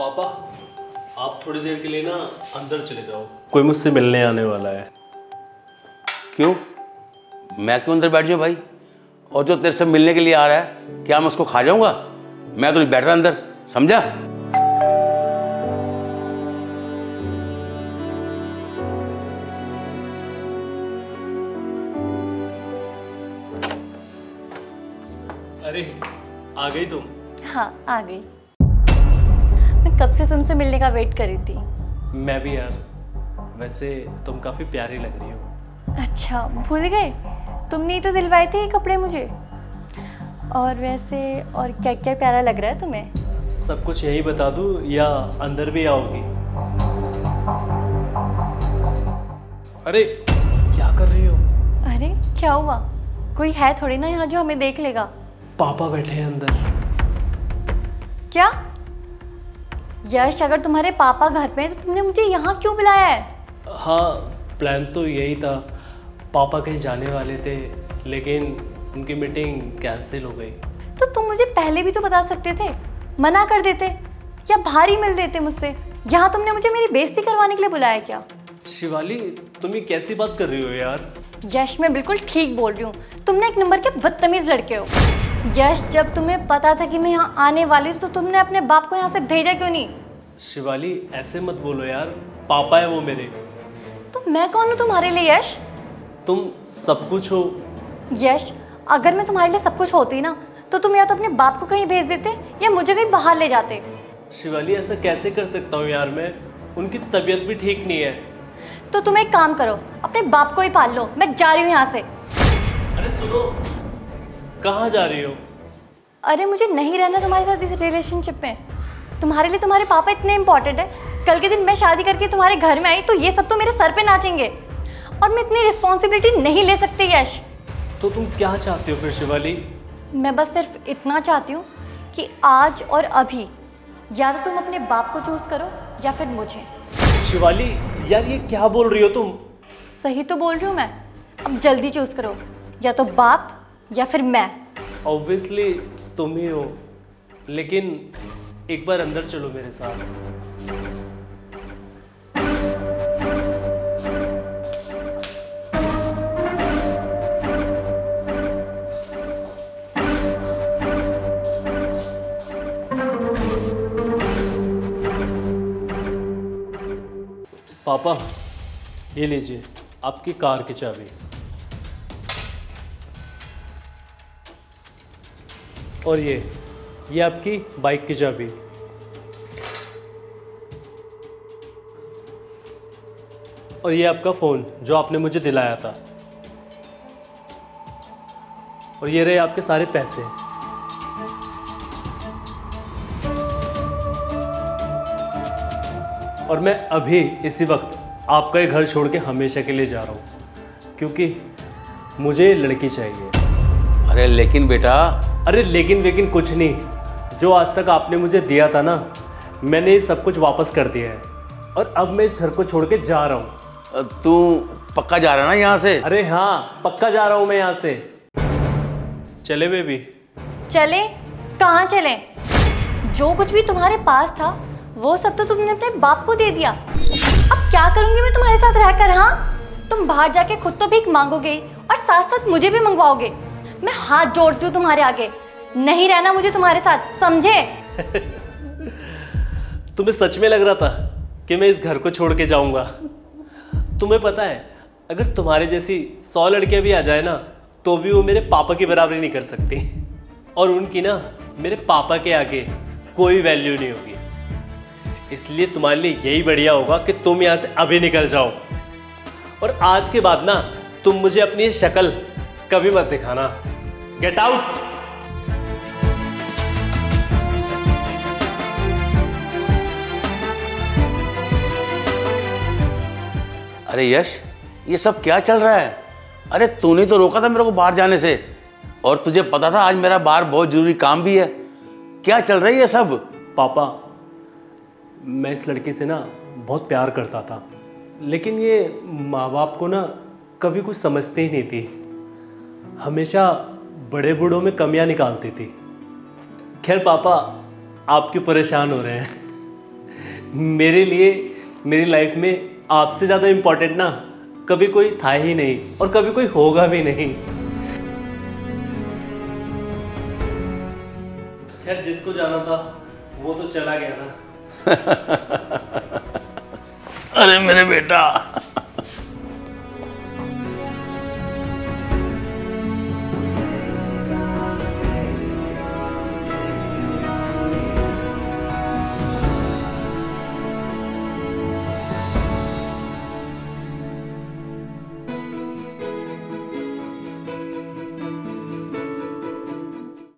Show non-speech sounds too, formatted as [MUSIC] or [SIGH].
पापा आप थोड़ी देर के लिए ना अंदर चले जाओ। कोई मुझसे मिलने आने वाला है। क्यों? मैं क्यों अंदर बैठ जाऊँ भाई? और जो तेरे से मिलने के लिए आ रहा है क्या मैं उसको खा जाऊँगा? मैं तो नहीं बैठ रहा अंदर समझा? अरे आ गई तुम? हाँ आ गई। कब से तुमसे मिलने का वेट कर रही थी। मैं भी यार वैसे तुम काफ़ी प्यारी लग रही हो। अच्छा भूल गए? तुमने ही तो दिलवाए थे ये कपड़े मुझे। और वैसे और क्या क्या प्यारा लग रहा है तुम्हें? सब कुछ यही बता दूँ या अंदर भी आओगी? अरे क्या कर रही हो? अरे क्या हुआ? कोई है थोड़ी ना यहाँ जो हमें देख लेगा। पापा बैठे हैं अंदर। क्या? यश अगर तुम्हारे पापा घर पे हैं तो तुमने मुझे यहाँ क्यों बुलाया है? हाँ प्लान तो यही था। पापा कहीं जाने वाले थे लेकिन उनकी मीटिंग कैंसिल हो गई। तो तुम मुझे पहले भी तो बता सकते थे? मना कर देते? या ही मिल देते मुझसे? यहाँ तुमने मुझे मेरी बेइज्जती करवाने के लिए बुलाया क्या? शिवाली तुम ये कैसी बात कर रही हो यार? यश मैं बिल्कुल ठीक बोल रही हूँ। तुमने एक नंबर के बदतमीज लड़के हो। यश जब तुम्हें पता था कि मैं यहाँ आने वाली तो तुमने अपने बाप को यहाँ से भेजा क्यों नहीं? शिवाली ऐसे मत बोलो यार पापा है वो मेरे। तो मैं कौन हूँ तुम्हारे लिए यश? तुम सब कुछ हो। यश अगर मैं तुम्हारे लिए सब कुछ होती ना तो तुम या तो अपने बाप को कहीं भेज देते या मुझे कहीं बाहर ले जाते। शिवाली ऐसा कैसे कर सकता हूँ यार मैं? उनकी तबीयत भी ठीक नहीं है। तो तुम एक काम करो अपने बाप को ही पाल लो मैं जा रही हूँ यहाँ से। अरे सुनो कहाँ जा रही हो? अरे मुझे नहीं रहना तुम्हारे साथ इस रिलेशनशिप में। तुम्हारे लिए तुम्हारे पापा इतने इंपॉर्टेंट है। कल के दिन मैं शादी करके तुम्हारे घर में आई तो ये सब तो मेरे सर पे नाचेंगे। और मैं इतनी रिस्पॉन्सिबिलिटी नहीं ले सकती यश। तो तुम क्या चाहती हो फिर शिवाली? मैं बस सिर्फ़ इतना चाहती हूँ कि आज और अभी या तो तुम अपने बाप को चूज़ करो या फिर मुझे। शिवाली यार ये क्या बोल रही हो तुम? सही तो बोल रही हूँ मैं। अब जल्दी चूज़ करो। या तो बाप या फिर मैं? ऑब्वियसली तुम ही हो। लेकिन एक बार अंदर चलो मेरे साथ। पापा, ये लीजिए, आपकी कार की चाबी। और ये ये आपकी बाइक की चाबी। और ये आपका फ़ोन, जो आपने मुझे दिलाया था। और ये रहे आपके सारे पैसे। और मैं अभी इसी वक्त आपका ये घर छोड़ के हमेशा के लिए जा रहा हूँ, क्योंकि मुझे लड़की चाहिए। अरे लेकिन बेटा अरे लेकिन वेकिन कुछ नहीं। जो आज तक आपने मुझे दिया था ना मैंने ये सब कुछ वापस कर दिया है। और अब मैं इस घर को छोड़ के जा रहा हूँ। तू पक्का जा रहा है ना यहाँ से? अरे हाँ पक्का जा रहा हूँ मैं यहाँ से। चले बेबी। चले? कहाँ चले? जो कुछ भी तुम्हारे पास था वो सब तो तुमने अपने बाप को दे दिया। अब क्या करूँगी मैं तुम्हारे साथ रहकर हाँ? तुम बाहर जाके खुद तो भीख मांगोगे और साथ साथ मुझे भी मंगवाओगे। मैं हाथ जोड़ती हूँ तुम्हारे आगे। नहीं रहना मुझे तुम्हारे साथ, समझे? [LAUGHS] तुम्हें सच में लग रहा था कि मैं इस घर को छोड़ के जाऊँगा। तुम्हें पता है, अगर तुम्हारे जैसी सौ लड़कियाँ भी आ जाए ना तो भी वो मेरे पापा की बराबरी नहीं कर सकती। और उनकी ना, मेरे पापा के आगे कोई वैल्यू नहीं होगी। इसलिए तुम्हारे लिए यही बढ़िया होगा कि तुम यहाँ से अभी निकल जाओ। और आज के बाद ना, तुम मुझे अपनी शक्ल कभी मत दिखाना। गेट आउट अरे यश ये सब क्या चल रहा है? अरे तूने तो रोका था मेरे को बाहर जाने से। और तुझे पता था आज मेरा बाहर बहुत ज़रूरी काम भी है। क्या चल रही है सब? पापा मैं इस लड़की से ना बहुत प्यार करता था। लेकिन ये माँ बाप को ना कभी कुछ समझते ही नहीं थी। हमेशा बड़े बूढ़ों में कमियाँ निकालती थी। खैर पापा आप क्यों परेशान हो रहे हैं। मेरे लिए, मेरी लाइफ में आपसे ज़्यादा इम्पोर्टेंट ना कभी कोई था ही नहीं और कभी कोई होगा भी नहीं। खैर जिसको जाना था, वो तो चला गया ना। [LAUGHS] अरे मेरे बेटा।